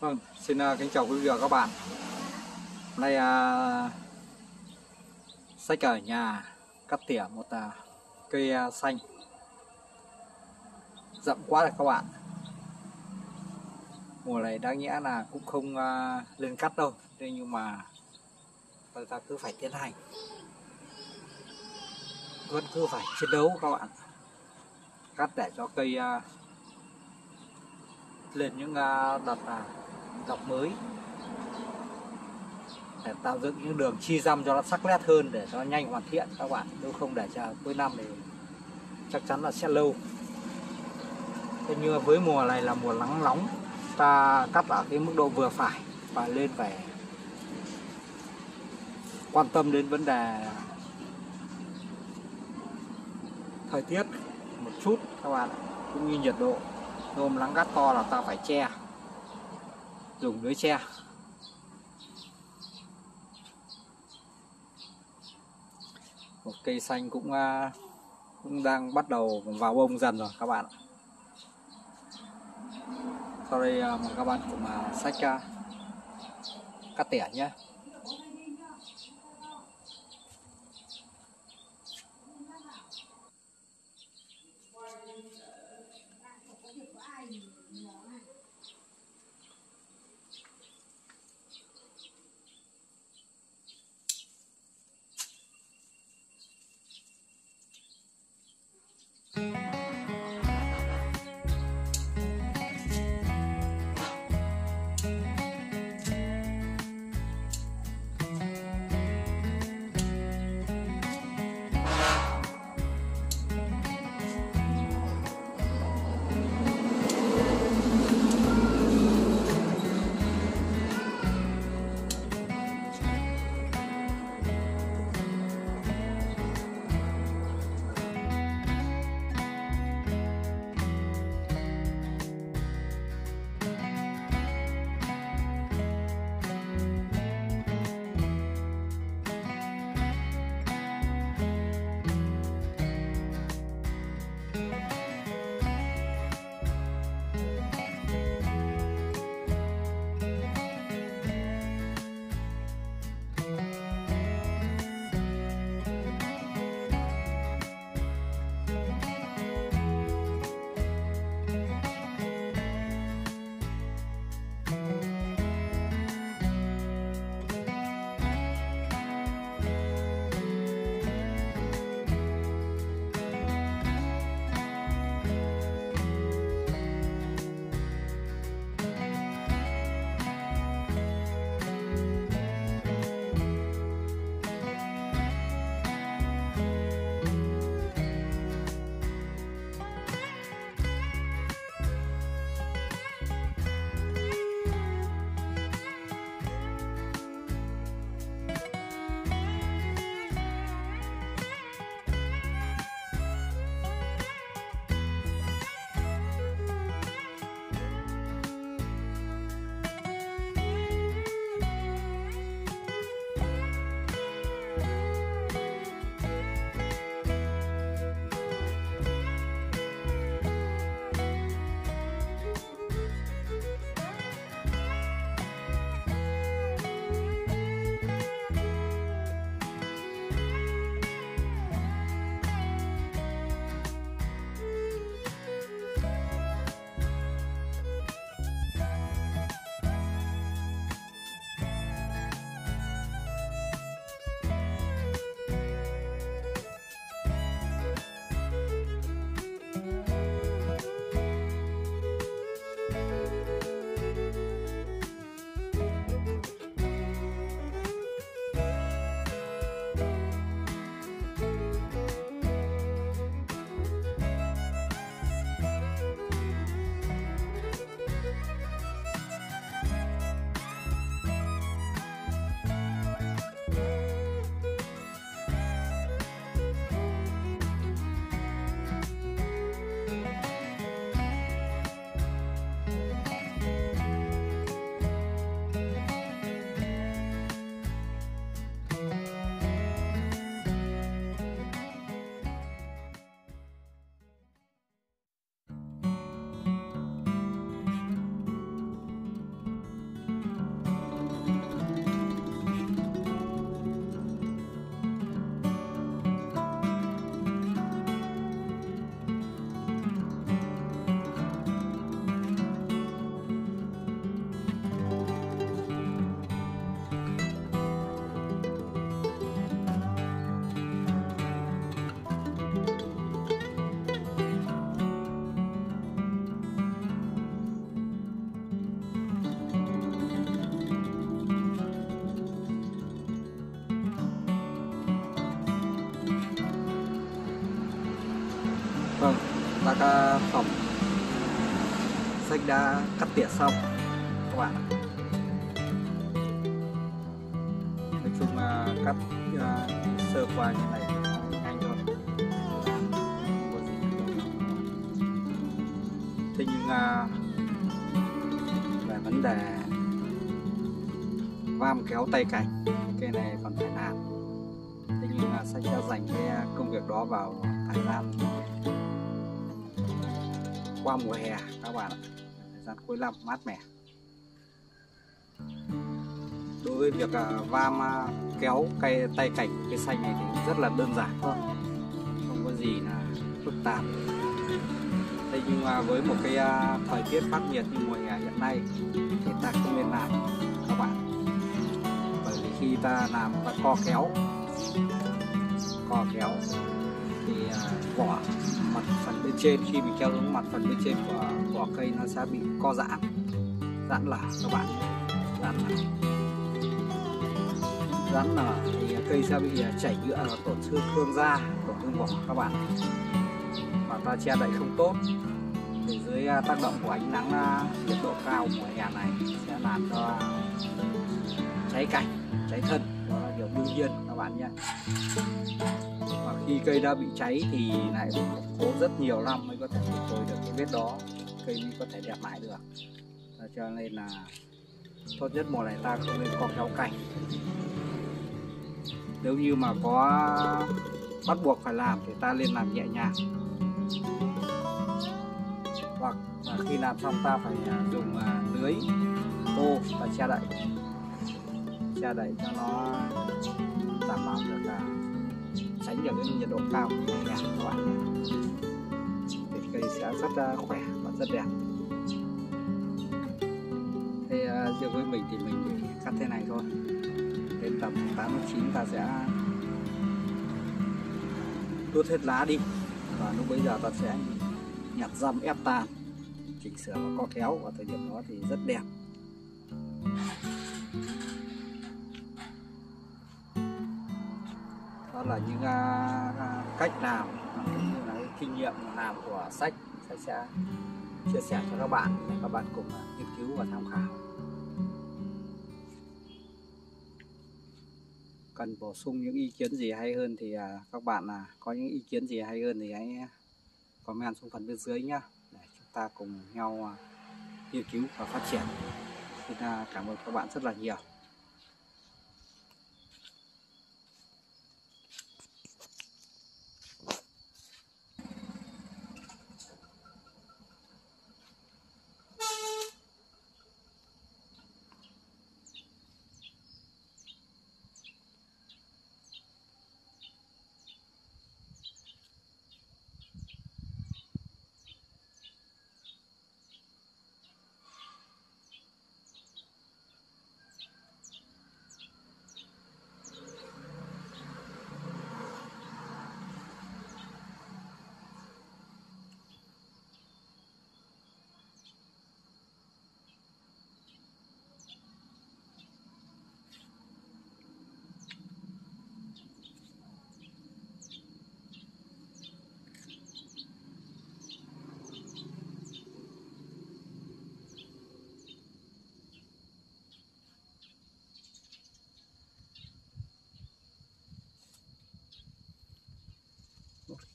Vâng, xin uh, kính chào quý vị và các bạn. Hôm nay uh, sách ở nhà cắt tỉa một uh, cây uh, xanh rậm quá rồi các bạn. Mùa này đáng nghĩa là cũng không uh, lên cắt đâu, thế nhưng mà người ta cứ phải tiến hành, vẫn cứ phải chiến đấu các bạn. Cắt để cho cây uh, lên những uh, đợt uh, dọc mới. Để tạo dựng những đường chi răm cho nó sắc nét hơn để cho nó nhanh hoàn thiện các bạn. Nếu không để cho cuối năm thì chắc chắn là sẽ lâu. Thế nhưng với mùa này là mùa nắng nóng, ta cắt ở cái mức độ vừa phải và lên phải quan tâm đến vấn đề thời tiết một chút các bạn cũng như nhiệt độ. Hôm nắng gắt to là ta phải che dùng lưới tre một cây xanh cũng à, cũng đang bắt đầu vào bông dần rồi các bạn sau đây mời các bạn cùng mà sách à, cắt tỉa nhé. Các ờ, phòng ờ, sách đã cắt tỉa xong các bạn nói chung là cắt uh, sơ qua như này nhanh thôi thế nhưng uh, về vấn đề vam kéo tay cảnh cái này còn phải làm. Thế nhưng mà sách đã dành cái công việc đó vào thời gian qua mùa hè, các bạn ạ. Thời gian cuối năm mát mẻ. Đối với việc à, vam à, kéo cây tay cảnh cây xanh này thì rất là đơn giản thôi. Không có gì là phức tạp. Thế nhưng mà với một cái à, thời tiết khắc nghiệt như mùa hè hiện nay thì ta không nên làm, các bạn. Bởi vì khi ta làm, ta co kéo. Co kéo thì vỏ mặt phần bên trên. Khi mình treo xuống mặt phần bên trên của vỏ cây, nó sẽ bị co giãn. Giãn lở các bạn giãn lở giãn nở thì cây sẽ bị à, chảy nhựa và tổn thương thương da, tổn thương vỏ các bạn. Và ta che đậy không tốt. Thì dưới à, tác động của ánh nắng à, nhiệt độ cao của hè này sẽ làm cho cháy cành cháy thân được đương nhiên các bạn nhé. Và khi cây đã bị cháy thì lại cố rất nhiều năm mới có thể phục hồi được cái vết đó, cây mới có thể đẹp lại được. Cho nên là tốt nhất mùa này ta không nên có kéo cành. Nếu như mà có bắt buộc phải làm thì ta nên làm nhẹ nhàng. Hoặc là khi làm xong ta phải à, dùng à, lưới, tô và che đậy ra đậy cho nó đảm bảo được là tránh được cái nhiệt độ cao của nhà các bạn nhé. Thì cây sẽ rất khỏe và rất đẹp. Thế à, riêng với mình thì mình chỉ cắt thế này thôi. Đến tầm 8 9 ta sẽ đốt hết lá đi. Và lúc bây giờ ta sẽ nhặt dăm ép tan chỉnh sửa và co kéo và thời điểm đó thì rất đẹp. Là những uh, cách làm cũng như là cái kinh nghiệm làm của sách sẽ, sẽ chia sẻ cho các bạn để các bạn cùng à, nghiên cứu và tham khảo. Cần bổ sung những ý kiến gì hay hơn thì uh, các bạn có những ý kiến gì hay hơn thì hãy comment xuống phần bên dưới nhá để chúng ta cùng nhau nghiên cứu và phát triển. Xin cảm ơn các bạn rất là nhiều.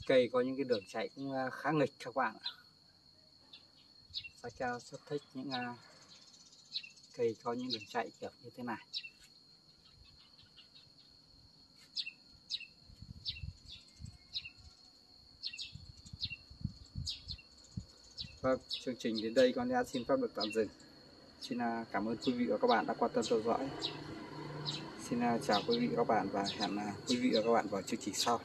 Cây có những cái đường chạy cũng à, khá nghịch các bạn ạ chào, rất thích những à, cây có những đường chạy kiểu như thế này Vâng, chương trình đến đây con đã xin phép được tạm dừng. Xin à, cảm ơn quý vị và các bạn đã quan tâm theo dõi. Xin chào quý vị và các bạn và hẹn quý vị và các bạn vào chương trình sau.